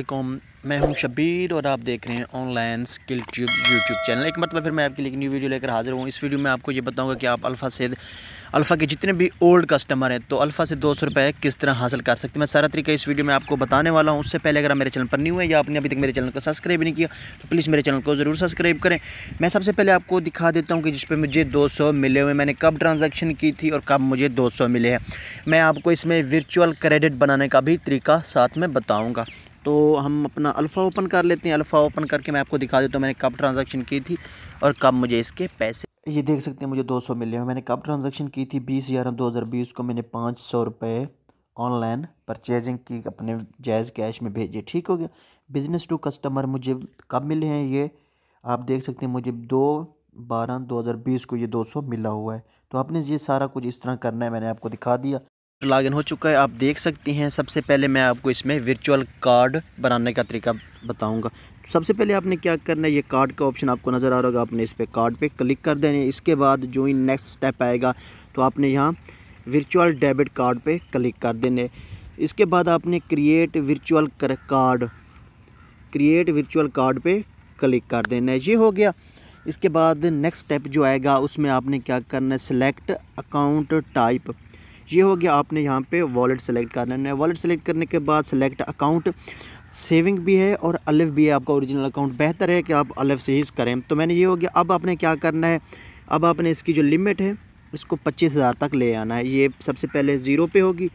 वालेकुम। मैं हूँ शबीर और आप देख रहे हैं online skill tube YouTube channel. एक मतलब फिर मैं आपके लिए न्यू वीडियो लेकर हाजिर हूँ। इस वीडियो में आपको ये बताऊँगा कि आप अल्फ़ा से, अल्फ़ा के जितने भी ओल्ड कस्टमर हैं तो अल्फ़ा से दो सौ रुपये किस तरह हासिल कर सकते हैं? मैं सारा तरीका इस वीडियो में आपको बताने वाला हूँ। उससे पहले अगर आप मेरे चैनल पर नहीं हुए या आपने अभी तक मेरे चैनल को सब्सक्राइब नहीं किया तो प्लीज़ मेरे चैनल को ज़रूर सब्सक्राइब करें। मैं सबसे पहले आपको दिखा देता हूँ कि जिस पर मुझे दो सौ मिले हुए मैंने कब ट्रांजेक्शन की थी और कब मुझे दो सौ मिले हैं। मैं आपको इसमें वर्चुअल क्रेडिट बनाने का भी तरीका साथ में बताऊँगा। तो हम अपना अल्फ़ा ओपन कर लेते हैं। अल्फ़ा ओपन करके मैं आपको दिखा देता हूँ, मैंने कब ट्रांजेक्शन की थी और कब मुझे इसके पैसे ये देख सकते हैं मुझे 200 मिले हैं। मैंने कब ट्रांजेक्शन की थी? बीस ग्यारह दो हज़ार बीस को मैंने पाँच सौ रुपये ऑनलाइन परचेजिंग की, अपने जायज़ कैश में भेजे। ठीक हो गया? बिज़नेस टू कस्टमर मुझे कब मिले हैं ये? आप देख सकते हैं मुझे दो बारह दो हज़ार बीस को ये दो सौ मिला हुआ है। तो आपने ये सारा कुछ इस तरह करना है, मैंने आपको दिखा दिया। लॉगिन हो चुका है, आप देख सकते हैं। सबसे पहले मैं आपको इसमें वर्चुअल कार्ड बनाने का तरीका बताऊँगा। सबसे पहले आपने क्या करना है, ये कार्ड का ऑप्शन आपको नज़र आ रहा होगा। आपने इस पर कार्ड पे क्लिक कर देना इसके बाद जो ही नेक्स्ट स्टेप आएगा तो आपने यहाँ वर्चुअल डेबिट कार्ड पे क्लिक कर देने। इसके बाद आपने create virtual card create virtual card पे क्लिक कर देना ये हो गया। इसके बाद नेक्स्ट स्टेप जो आएगा, उसमें आपने क्या करना है सिलेक्ट अकाउंट टाइप ये हो गया आपने यहाँ पे वॉलेट सेलेक्ट करना है। वॉलेट सेलेक्ट करने के बाद सेलेक्ट अकाउंट सेविंग भी है और अलिफ भी है आपका ओरिजिनल अकाउंट बेहतर है कि आप अलिफ से ही करें। तो मैंने ये हो गया, अब आपने क्या करना है? अब आपने इसकी जो लिमिट है, इसको पच्चीस हज़ार तक ले आना है। ये सबसे पहले ज़ीरो पे होगी,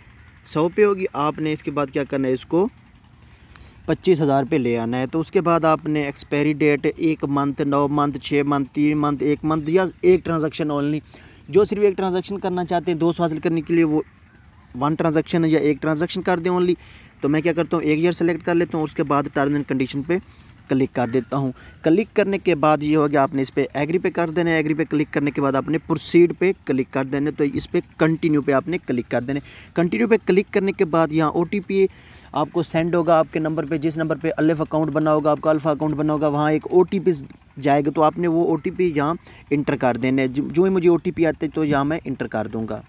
सौ पे होगी। आपने इसके बाद क्या करना है? इसको पच्चीस हज़ार पे ले आना है। तो उसके बाद आपने एक्सपायरी डेट एक मंथ नौ मंथ छः मंथ तीन मंथ एक मंथ या एक ट्रांजेक्शन ओनली जो सिर्फ़ एक ट्रांजेक्शन करना चाहते हैं दो सौ हासिल करने के लिए वो वन ट्रांजेक्शन या एक ट्रांजेक्शन कर दें ओनली तो मैं क्या करता हूँ, एक ईयर सेलेक्ट कर लेता हूँ, उसके बाद टर्म एंड कंडीशन पे क्लिक कर देता हूँ। क्लिक करने के बाद ये हो गया, आपने इस पर एग्री पे कर देना है एग्री पे क्लिक करने के बाद आपने प्रोसीड पे क्लिक कर देने तो इस पर कंटिन्यू पे आपने क्लिक कर देने कंटिन्यू पे क्लिक करने के बाद यहाँ ओ आपको सेंड होगा आपके नंबर पे, जिस नंबर पे अल्फ अकाउंट बना होगा, आपका अल्फ़ा अकाउंट बना होगा, वहाँ एक ओटीपी जाएगा तो आपने वो ओ टी पी यहाँ इंटर कर देने जो ही मुझे ओ टी पी आते तो यहाँ मैं इंटर कर दूँगा।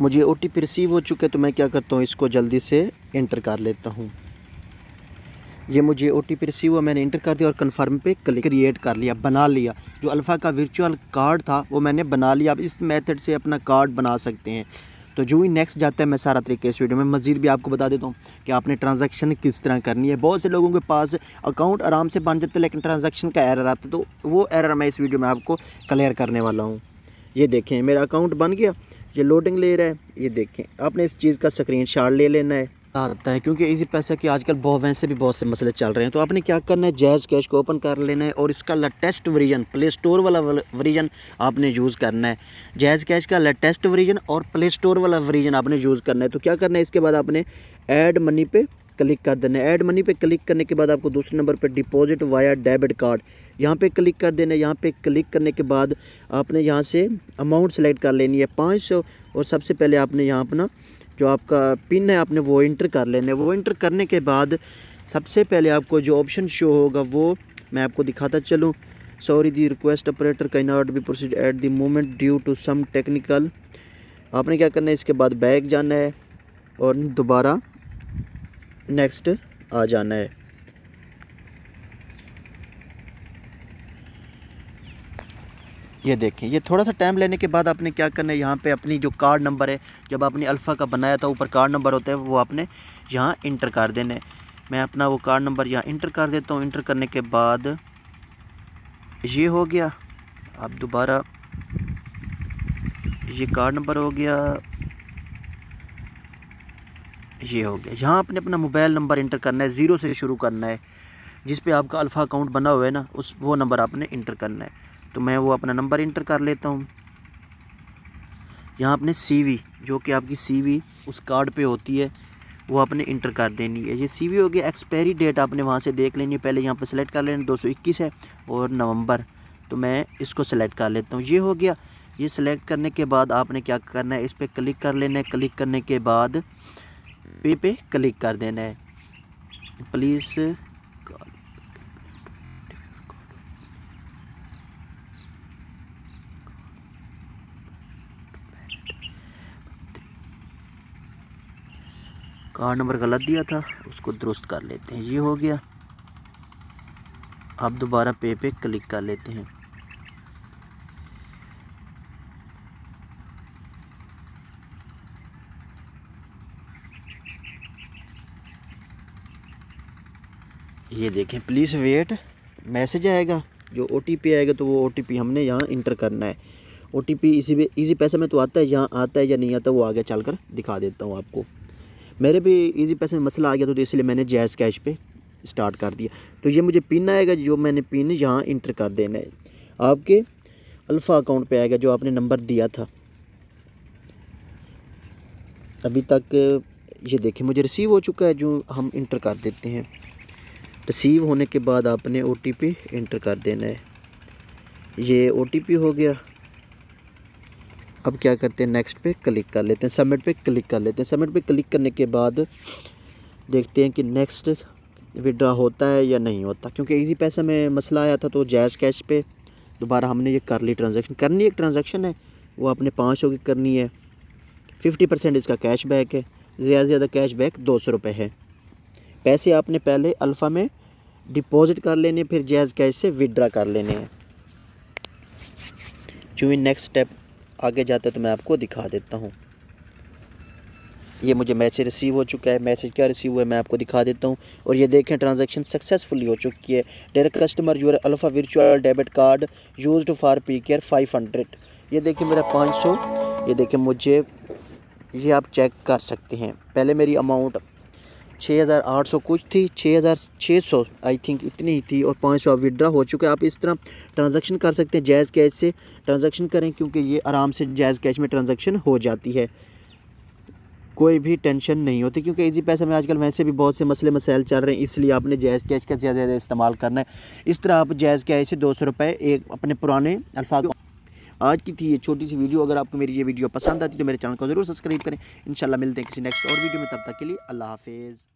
मुझे ओ टी पी रिसीव हो चुके तो मैं क्या करता हूँ, इसको जल्दी से इंटर कर लेता हूँ। ये मुझे ओ टी पी रिसीव हुआ, मैंने इंटर कर दिया और कन्फर्म पे क्लिक क्रिएट कर लिया, बना लिया। जो अल्फ़ा का वर्चुअल कार्ड था, वो मैंने बना लिया। अब इस मेथड से अपना कार्ड बना सकते हैं। तो जो ही नेक्स्ट जाता है, मैं सारा तरीके इस वीडियो में मज़ीद भी आपको बता देता हूँ कि आपने ट्रांजेक्शन किस तरह करनी है। बहुत से लोगों के पास अकाउंट आराम से बन जाते हैं, लेकिन ट्रांजेक्शन का एरर आता है तो वो एरर मैं इस वीडियो में आपको क्लियर करने वाला हूँ। ये देखें, मेरा अकाउंट बन गया, ये लोडिंग ले रहा है, ये देखें, आपने इस चीज़ का स्क्रीन ले लेना है। आता है, क्योंकि इसी पैसे की आजकल बहुत वैसे भी बहुत से मसले चल रहे हैं। तो आपने क्या करना है? जैज़ कैश को ओपन कर लेना है और इसका लेटेस्ट वर्जन प्ले स्टोर वाला वर्जन आपने यूज़ करना है। जैज़ कैश का लेटेस्ट वर्जन और प्ले स्टोर वाला वर्जन आपने यूज़ करना है। तो क्या करना है? इसके बाद आपने एड मनी पे क्लिक कर देना है। ऐड मनी पे क्लिक करने के बाद आपको दूसरे नंबर पे डिपॉजिट वाया डेबिट कार्ड यहाँ पे क्लिक कर देना है। यहाँ पे क्लिक करने के बाद आपने यहाँ से अमाउंट सेलेक्ट कर लेनी है, पाँच सौ। और सबसे पहले आपने यहाँ अपना जो आपका पिन है, आपने वो इंटर कर लेना है। वो इंटर करने के बाद सबसे पहले आपको जो ऑप्शन शो होगा, वो मैं आपको दिखाता चलूँ। Sorry the request operator can not be proceed at the moment due to some technical आपने क्या करना है, इसके बाद बैग जाना है और दोबारा नेक्स्ट आ जाना है। ये देखें, ये थोड़ा सा टाइम लेने के बाद आपने क्या करना है? यहाँ पे अपनी जो कार्ड नंबर है, जब आपने अल्फ़ा का बनाया था, ऊपर कार्ड नंबर होता है, वो आपने यहाँ इंटर कर देने मैं अपना वो कार्ड नंबर यहाँ इंटर कर देता हूँ। इंटर करने के बाद ये हो गया। आप दोबारा ये कार्ड नंबर हो गया। ये हो गया। यहाँ आपने अपना मोबाइल नंबर इंटर करना है ज़ीरो से शुरू करना है। जिस पे आपका अल्फ़ा अकाउंट बना हुआ है ना, उस वो नंबर आपने इंटर करना है। तो मैं वो अपना नंबर इंटर कर लेता हूँ। यहाँ अपने सीवी जो कि आपकी सीवी उस कार्ड पे होती है, वो आपने इंटर कर देनी है। ये सीवी हो गया एक्सपायरी डेट आपने वहाँ से देख लेनी है। पहले यहाँ पर सेलेक्ट कर लेना, दो सौ इक्कीस है और नवंबर। तो मैं इसको सेलेक्ट कर लेता हूँ। ये हो गया, ये सिलेक्ट करने के बाद आपने क्या करना है, इस पर क्लिक कर लेना है। क्लिक करने के बाद पे पे क्लिक कर देना है। प्लीज़ कार्ड नंबर गलत दिया था, उसको दुरुस्त कर लेते हैं। ये हो गया। अब दोबारा पे पे क्लिक कर लेते हैं। ये देखें प्लीज़ वेट मैसेज आएगा, जो ओटीपी आएगा तो वो ओटीपी हमने यहाँ इंटर करना है। ओ टी पी, इसी इजी पैसे में तो आता है, यहाँ आता है या नहीं आता, वो आगे चल कर दिखा देता हूँ आपको। मेरे भी इजी पैसे में मसला आ गया तो इसलिए मैंने जैज़ कैश पे स्टार्ट कर दिया। तो ये मुझे पिन आएगा, जो मैंने पिन यहाँ इंटर कर देना है। आपके अल्फ़ा अकाउंट पे आएगा, जो आपने नंबर दिया था। अभी तक ये देखें मुझे रिसीव हो चुका है, जो हम इंटर कर देते हैं। रिसीव होने के बाद आपने ओ इंटर कर देना है। ये ओटीपी हो गया। अब क्या करते हैं नेक्स्ट पे क्लिक कर लेते हैं सबमिट पे क्लिक कर लेते हैं। सबमिट पे क्लिक करने के बाद देखते हैं कि नेक्स्ट विड्रा होता है या नहीं होता। क्योंकि इजी पैसा में मसला आया था तो जैज़ कैश पे दोबारा हमने ये कर ली ट्रांजेक्शन करनी एक ट्रांजेक्शन है, वो आपने पाँच सौ की करनी है। फिफ्टी परसेंट इसका कैश बैक है, ज़्यादा से ज़्यादा कैश बैक दो सौ रुपये है। पैसे आपने पहले अल्फ़ा में डिपॉजिट कर लेने, फिर जैज़ कैश से विड्रा कर लेने हैं। जो नेक्स्ट स्टेप आगे जाता तो मैं आपको दिखा देता हूँ। ये मुझे मैसेज रिसीव हो चुका है। मैसेज क्या रिसीव हुआ है, मैं आपको दिखा देता हूँ। और ये देखें ट्रांजैक्शन सक्सेसफुली हो चुकी है। Direct customer your alpha virtual debit card used for P K R five hundred ये देखिए मेरा पाँच सौ। ये देखें मुझे, ये आप चेक कर सकते हैं। पहले मेरी अमाउंट छः हज़ार आठ सौ कुछ थी छः हज़ार छः सौ आई थिंक इतनी ही थी और पाँच सौ विड्रा हो चुके आप इस तरह ट्रांजैक्शन कर सकते हैं जैज़ कैश से ट्रांजैक्शन करें, क्योंकि ये आराम से जैज़ कैश में ट्रांजैक्शन हो जाती है। कोई भी टेंशन नहीं होती, क्योंकि इजी पैसे में आजकल वैसे भी बहुत से मसले मसाइल चल रहे हैं, इसलिए आपने जैज़ कैश का ज़्यादा ज़्यादा इस्तेमाल करना है। इस तरह आप जैज़ कैश से दो सौ एक अपने पुराने अल्फ़ा आज की थी ये छोटी सी वीडियो। अगर आपको मेरी ये वीडियो पसंद आती तो मेरे चैनल को ज़रूर सब्सक्राइब करें। इंशाल्लाह मिलते हैं किसी नेक्स्ट और वीडियो में। तब तक के लिए अल्लाह हाफिज़।